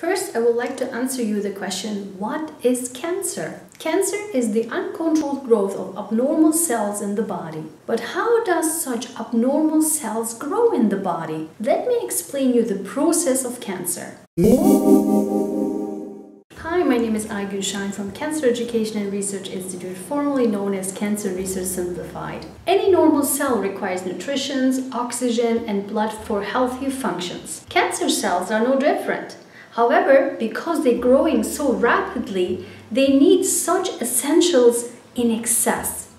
First, I would like to answer you the question what is cancer? Cancer is the uncontrolled growth of abnormal cells in the body. But how does such abnormal cells grow in the body? Let me explain you the process of cancer. Hi, my name is Aygün Sahin from Cancer Education and Research Institute, formerly known as Cancer Research Simplified. Any normal cell requires nutrition, oxygen, and blood for healthy functions. Cancer cells are no different. However, because they're growing so rapidly, they need such essentials in excess.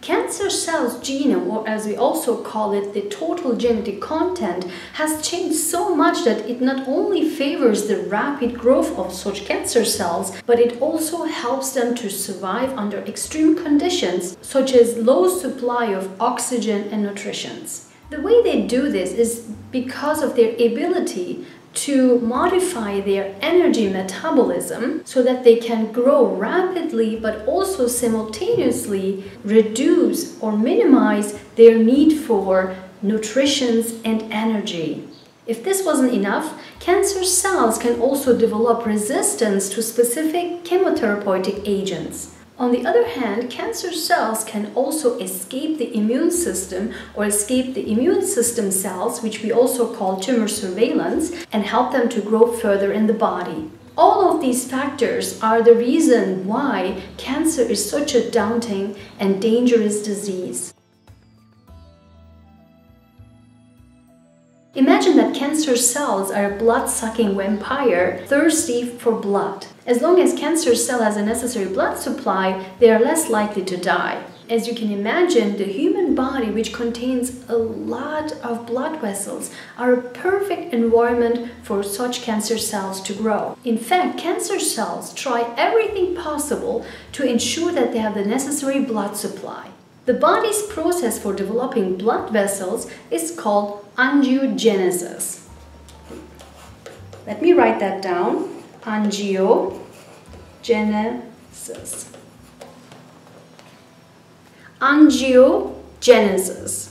Cancer cells genome, or as we also call it, the total genetic content, has changed so much that it not only favors the rapid growth of such cancer cells, but it also helps them to survive under extreme conditions, such as low supply of oxygen and nutrition. The way they do this is because of their ability to modify their energy metabolism so that they can grow rapidly but also simultaneously reduce or minimize their need for nutrition and energy. If this wasn't enough, cancer cells can also develop resistance to specific chemotherapeutic agents. On the other hand, cancer cells can also escape the immune system or escape the immune system cells, which we also call tumor surveillance, and help them to grow further in the body. All of these factors are the reason why cancer is such a daunting and dangerous disease. Imagine that cancer cells are a blood-sucking vampire thirsty for blood. As long as cancer cell has a necessary blood supply, they are less likely to die. As you can imagine, the human body, which contains a lot of blood vessels, are a perfect environment for such cancer cells to grow. In fact, cancer cells try everything possible to ensure that they have the necessary blood supply. The body's process for developing blood vessels is called angiogenesis. Let me write that down. Angiogenesis. Angiogenesis.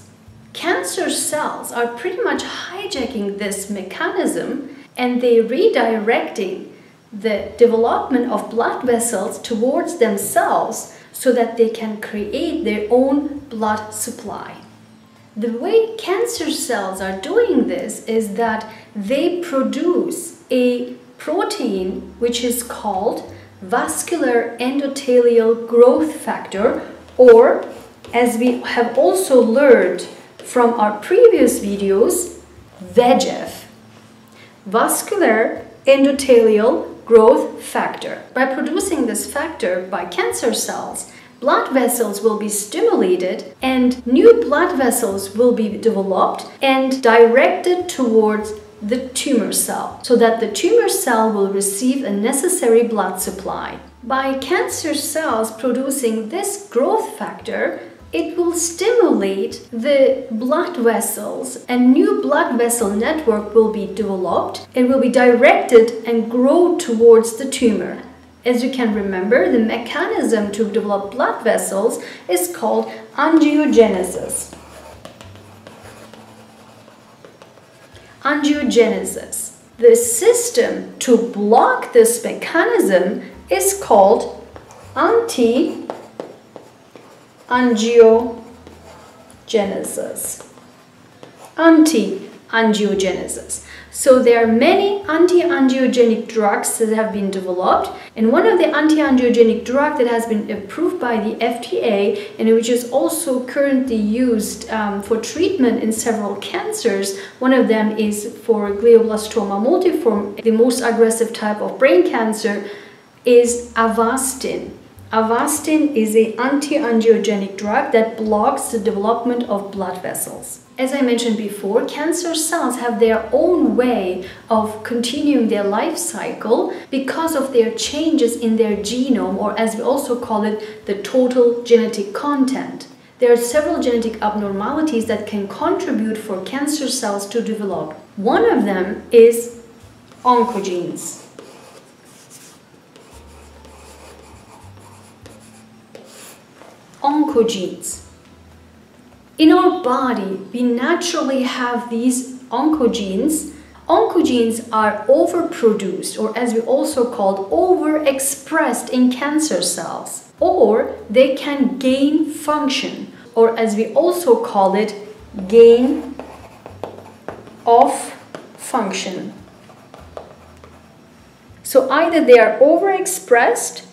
Cancer cells are pretty much hijacking this mechanism and they're redirecting the development of blood vessels towards themselves so that they can create their own blood supply. The way cancer cells are doing this is that they produce a protein which is called vascular endothelial growth factor or as we have also learned from our previous videos, VEGF, vascular endothelial growth factor. By producing this factor by cancer cells, blood vessels will be stimulated and new blood vessels will be developed and directed towards the tumor cell so that the tumor cell will receive a necessary blood supply. By cancer cells producing this growth factor, it will stimulate the blood vessels and new blood vessel network will be developed and will be directed and grow towards the tumor. As you can remember, the mechanism to develop blood vessels is called angiogenesis. Angiogenesis. The system to block this mechanism is called anti angiogenesis. Anti-angiogenesis. So there are many anti-angiogenic drugs that have been developed and one of the anti-angiogenic drug that has been approved by the FDA and which is also currently used um, for treatment in several cancers, one of them is for glioblastoma multiforme, the most aggressive type of brain cancer, is Avastin. Avastin is an anti-angiogenic drug that blocks the development of blood vessels. As I mentioned before, cancer cells have their own way of continuing their life cycle because of their changes in their genome, or as we also call it, the total genetic content. There are several genetic abnormalities that can contribute for cancer cells to develop. One of them is oncogenes. Oncogenes. In our body, we naturally have these oncogenes. oncogenes are overproduced or as we also called overexpressed in cancer cells or they can gain function or as we also call it gain of function. So either they are overexpressed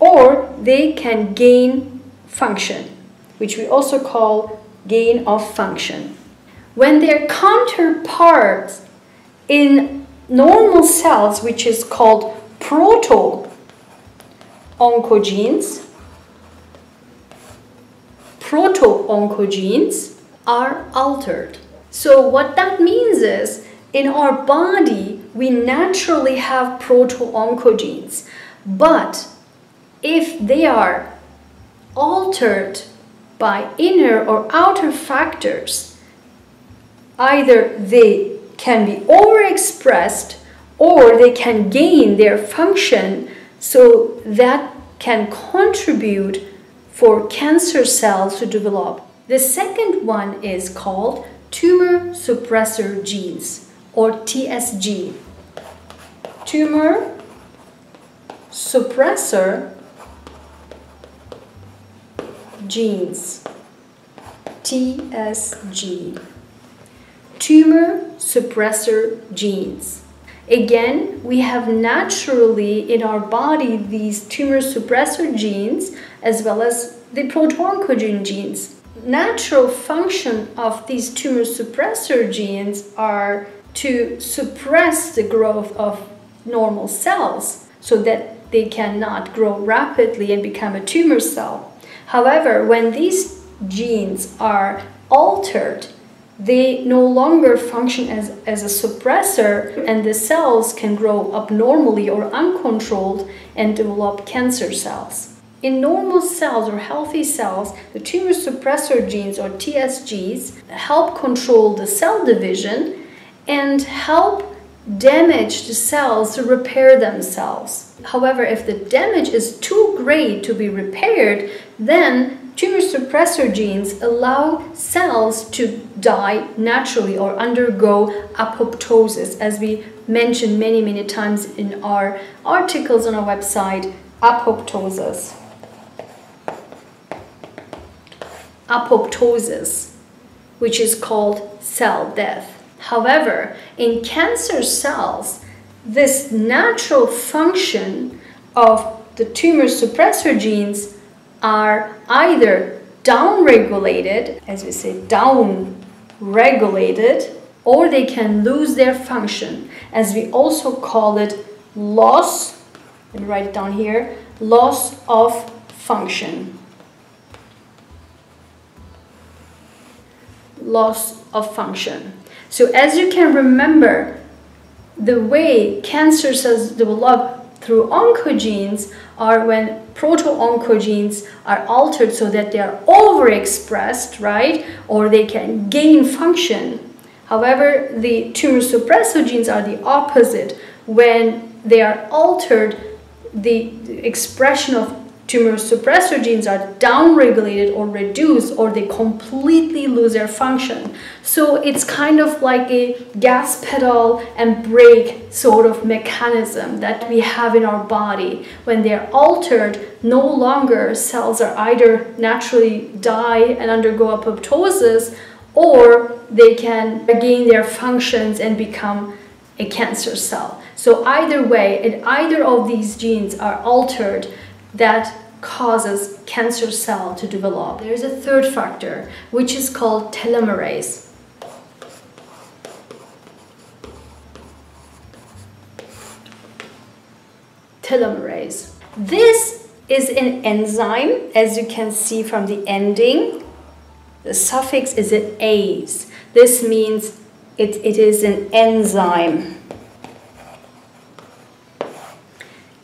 or they can gain function, which we also call gain of function. When their counterparts in normal cells, which is called proto-oncogenes, proto-oncogenes are altered. So what that means is in our body, we naturally have proto-oncogenes, but if they are altered by inner or outer factors, either they can be overexpressed or they can gain their function so that can contribute for cancer cells to develop. The second one is called tumor suppressor genes or TSG. Tumor suppressor genes. TSG. Tumor suppressor genes. Again, we have naturally in our body these tumor suppressor genes as well as the proto-oncogene genes. Natural function of these tumor suppressor genes are to suppress the growth of normal cells so that they cannot grow rapidly and become a tumor cell. However, when these genes are altered, they no longer function as, as a suppressor and the cells can grow abnormally or uncontrolled and develop cancer cells. In normal cells or healthy cells, the tumor suppressor genes or TSGs help control the cell division and help damage the cells to repair themselves. However, if the damage is too great to be repaired, then tumor suppressor genes allow cells to die naturally or undergo apoptosis, as we mentioned many, many times in our articles on our website, apoptosis. Apoptosis, which is called cell death. However, in cancer cells, this natural function of the tumor suppressor genes are either downregulated, as we say, downregulated, or they can lose their function, as we also call it loss, let me write it down here, loss of function. Loss of function. So as you can remember, the way cancer cells develop through oncogenes are when proto-oncogenes are altered so that they are overexpressed, right? Or they can gain function. However, the tumor suppressor genes are the opposite. When they are altered, the expression of tumor suppressor genes are downregulated or reduced or they completely lose their function. So it's kind of like a gas pedal and brake sort of mechanism that we have in our body. When they're altered, no longer cells are either naturally die and undergo apoptosis or they can regain their functions and become a cancer cell. So either way, if either of these genes are altered, that causes cancer cell to develop. There is a third factor, which is called telomerase. Telomerase. This is an enzyme, as you can see from the ending. The suffix is an ase. This means it, it is an enzyme.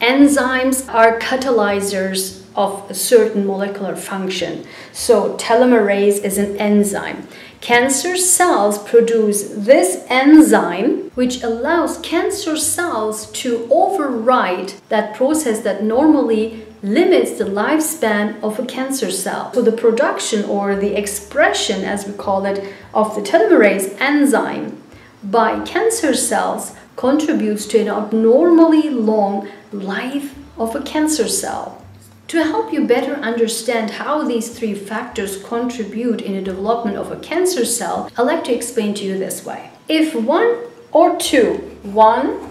Enzymes are catalyzers of a certain molecular function. So telomerase is an enzyme. Cancer cells produce this enzyme which allows cancer cells to override that process that normally limits the lifespan of a cancer cell. So the production or the expression as we call it of the telomerase enzyme by cancer cells contributes to an abnormally long life of a cancer cell. To help you better understand how these three factors contribute in the development of a cancer cell, I'd like to explain to you this way. If one or two, one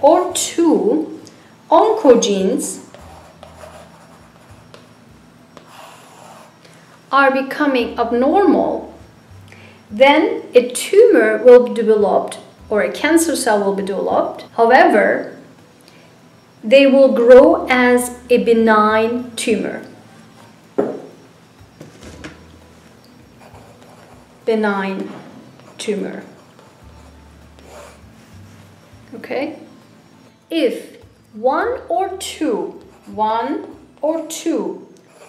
or two oncogenes are becoming abnormal, then a tumor will be developed or a cancer cell will be developed. However, they will grow as a benign tumor. Benign tumor. Okay? If one or two, one or two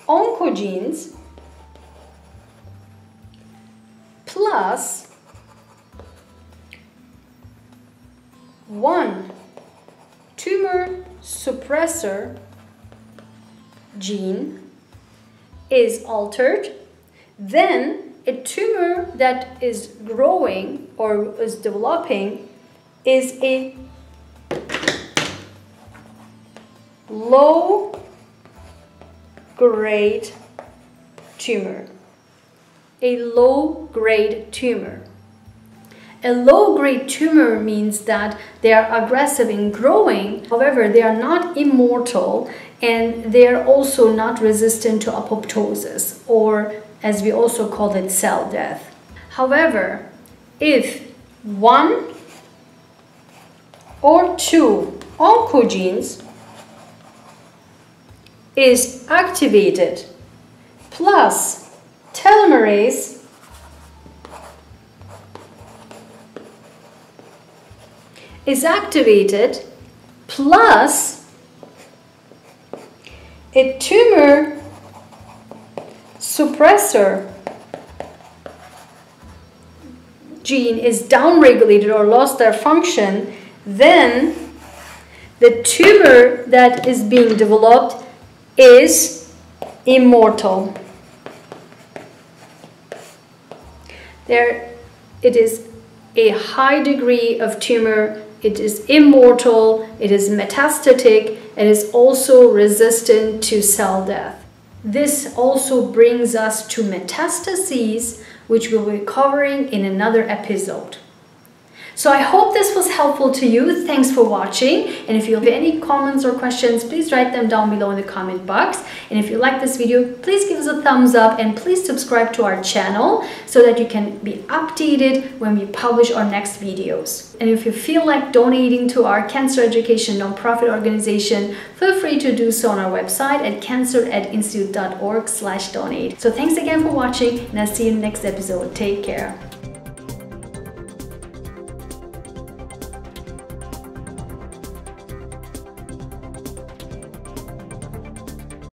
oncogenes plus one tumor suppressor gene is altered, then a tumor that is growing or is developing is a low grade tumor. A low grade tumor. A low-grade tumor means that they are aggressive in growing, however, they are not immortal and they are also not resistant to apoptosis or as we also call it cell death. However, if one or two oncogenes is activated plus telomerase is activated plus a tumor suppressor gene is downregulated or lost their function, then the tumor that is being developed is immortal. There, it is a high degree of tumor it is immortal, it is metastatic, and is also resistant to cell death. This also brings us to metastases, which we'll be covering in another episode. So I hope this was helpful to you. Thanks for watching. And if you have any comments or questions, please write them down below in the comment box. And if you like this video, please give us a thumbs up and please subscribe to our channel so that you can be updated when we publish our next videos. And if you feel like donating to our cancer education nonprofit organization, feel free to do so on our website at canceredinstitute.org slash donate. So thanks again for watching and I'll see you in the next episode. Take care.